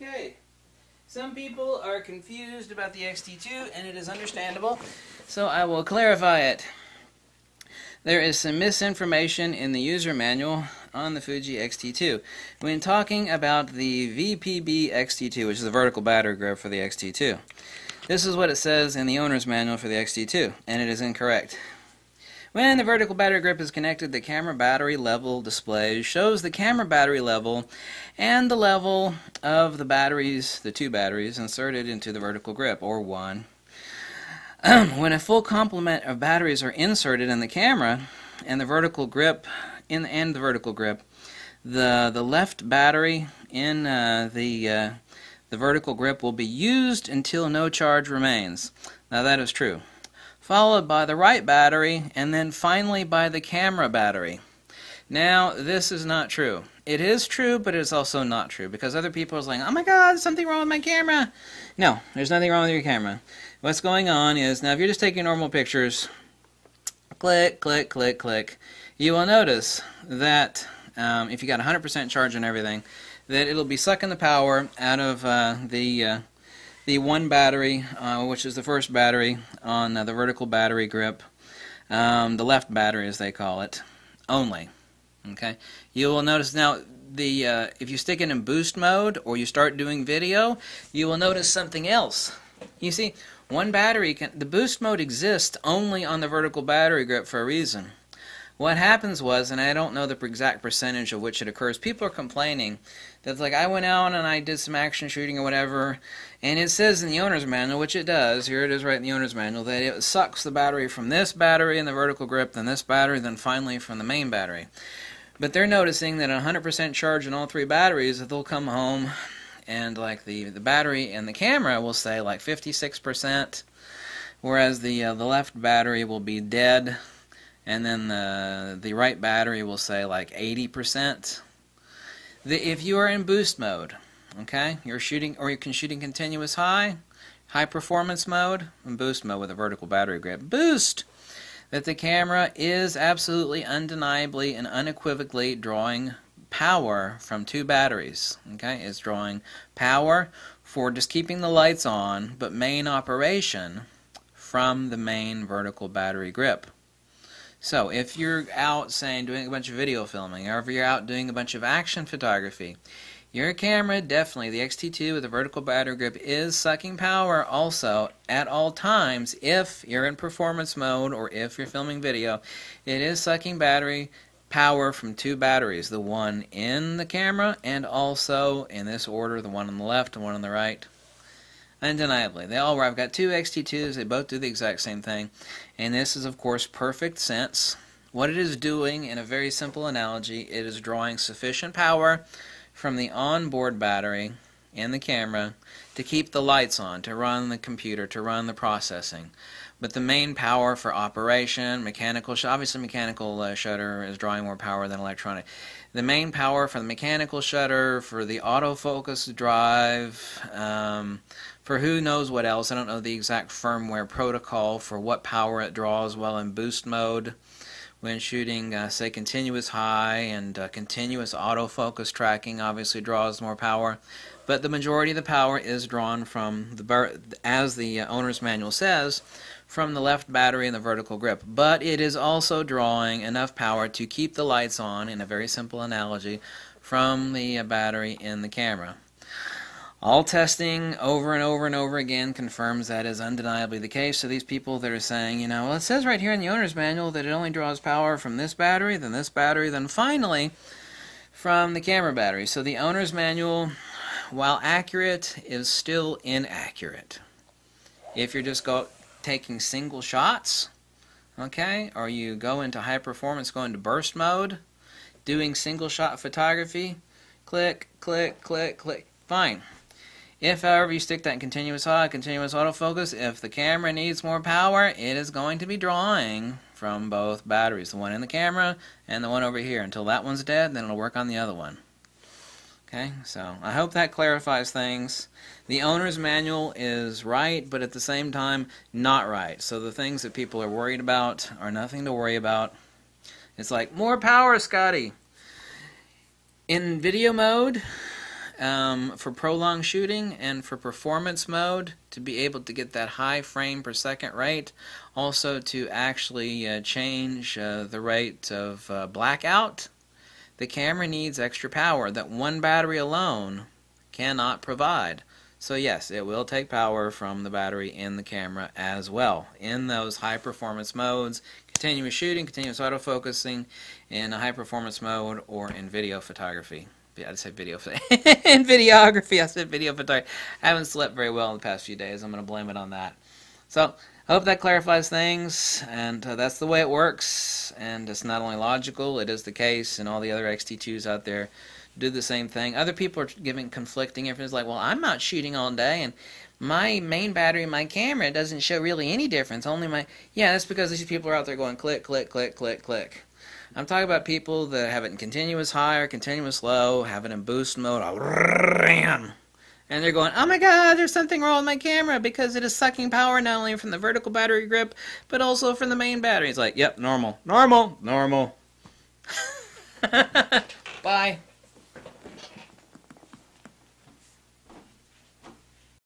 Okay. Some people are confused about the XT2, and it is understandable, so I will clarify it. There is some misinformation in the user manual on the Fuji XT2. When talking about the VPB XT2, which is the vertical battery grip for the XT2, this is what it says in the owner's manual for the XT2, and it is incorrect. When the vertical battery grip is connected, the camera battery level display shows the camera battery level and the level of the batteries, the two batteries, inserted into the vertical grip, or one. when a full complement of batteries are inserted in the camera and the vertical grip, in and the vertical grip, the the left battery in uh, the uh, the vertical grip will be used until no charge remains. Now that is true followed by the right battery, and then finally by the camera battery. Now, this is not true. It is true, but it's also not true because other people are like, oh my god, there's something wrong with my camera. No, there's nothing wrong with your camera. What's going on is, now if you're just taking normal pictures, click, click, click, click, you will notice that um, if you got 100% charge and everything, that it'll be sucking the power out of uh, the uh, the one battery, uh, which is the first battery on uh, the vertical battery grip, um, the left battery as they call it, only. Okay, you will notice now the uh, if you stick it in boost mode or you start doing video, you will notice something else. You see, one battery can the boost mode exists only on the vertical battery grip for a reason. What happens was, and I don't know the exact percentage of which it occurs, people are complaining that like I went out and I did some action shooting or whatever, and it says in the owner's manual, which it does, here it is right in the owner's manual, that it sucks the battery from this battery in the vertical grip, then this battery, then finally from the main battery. But they're noticing that 100% charge in all three batteries, that they'll come home and like the the battery and the camera will say like 56%, whereas the uh, the left battery will be dead and then the the right battery will say like 80%. The, if you are in boost mode, okay, you're shooting or you can shooting continuous high, high performance mode, and boost mode with a vertical battery grip. Boost that the camera is absolutely undeniably and unequivocally drawing power from two batteries. Okay, it's drawing power for just keeping the lights on, but main operation from the main vertical battery grip. So if you're out, saying, doing a bunch of video filming, or if you're out doing a bunch of action photography, your camera, definitely, the X-T2 with a vertical battery grip, is sucking power also at all times if you're in performance mode or if you're filming video. It is sucking battery power from two batteries, the one in the camera and also, in this order, the one on the left and one on the right. Undeniably. They all were. I've got two XT2s. They both do the exact same thing. And this is, of course, perfect sense. What it is doing, in a very simple analogy, it is drawing sufficient power from the onboard battery in the camera to keep the lights on, to run the computer, to run the processing. But the main power for operation, mechanical, obviously mechanical uh, shutter is drawing more power than electronic. The main power for the mechanical shutter, for the autofocus drive, um, for who knows what else. I don't know the exact firmware protocol for what power it draws while in boost mode when shooting, uh, say, continuous high and uh, continuous autofocus tracking obviously draws more power. But the majority of the power is drawn from, the as the uh, owner's manual says, from the left battery and the vertical grip. But it is also drawing enough power to keep the lights on, in a very simple analogy, from the battery in the camera. All testing over and over and over again confirms that is undeniably the case. So these people that are saying, you know, well, it says right here in the owner's manual that it only draws power from this battery, then this battery, then finally from the camera battery. So the owner's manual, while accurate, is still inaccurate. If you're just go taking single shots, okay, or you go into high performance, go into burst mode, doing single shot photography, click, click, click, click, fine. If, however, you stick that in continuous high, continuous autofocus, if the camera needs more power, it is going to be drawing from both batteries, the one in the camera and the one over here. Until that one's dead, then it'll work on the other one. Okay, so I hope that clarifies things. The owner's manual is right, but at the same time, not right. So the things that people are worried about are nothing to worry about. It's like, more power, Scotty! In video mode, um, for prolonged shooting and for performance mode to be able to get that high frame per second rate. Also to actually uh, change uh, the rate of uh, blackout. The camera needs extra power that one battery alone cannot provide. So yes, it will take power from the battery in the camera as well. In those high performance modes, continuous shooting, continuous autofocusing, in a high performance mode, or in video photography. I say video in videography. I said video photography. I haven't slept very well in the past few days. I'm going to blame it on that. So I hope that clarifies things, and uh, that's the way it works. And it's not only logical; it is the case, and all the other XT2s out there do the same thing. Other people are giving conflicting information, like, well, I'm out shooting all day, and my main battery, my camera, doesn't show really any difference. Only my, yeah, that's because these people are out there going click, click, click, click, click. I'm talking about people that have it in continuous high or continuous low, have it in boost mode, and they're going, oh my god, there's something wrong with my camera because it is sucking power not only from the vertical battery grip, but also from the main battery. It's like, yep, normal, normal, normal. Bye.